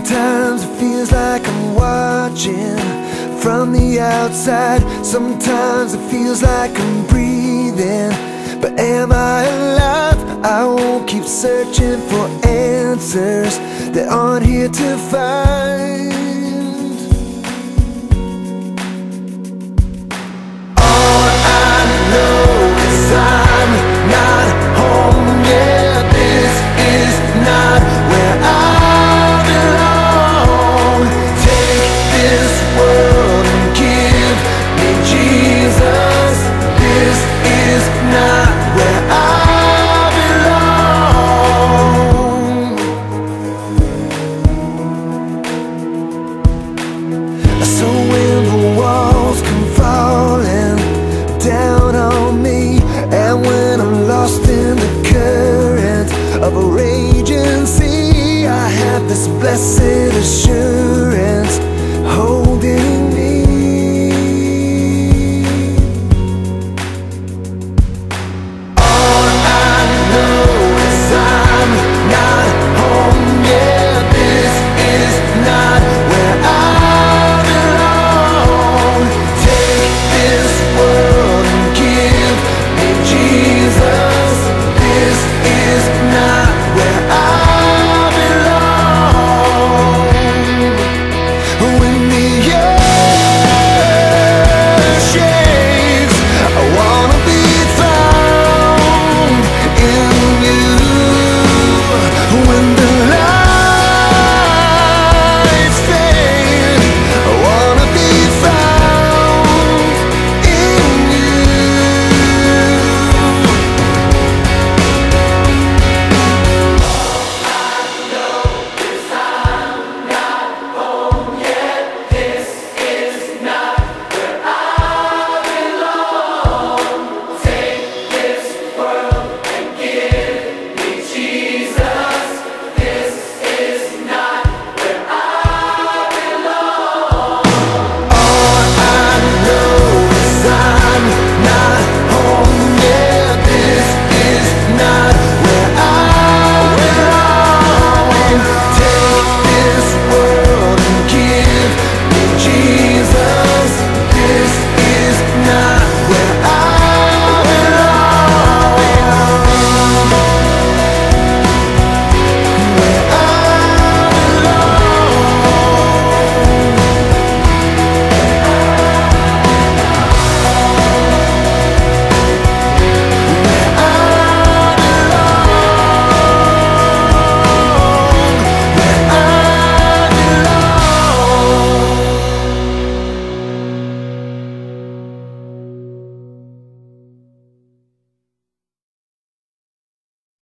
feels like I'm watching from the outside. Sometimes it feels like I'm breathing. But am I alive? I won't keep searching for answers. That aren't here to find me. And when I'm lost in the current of a raging sea I have this blessed assurance Holding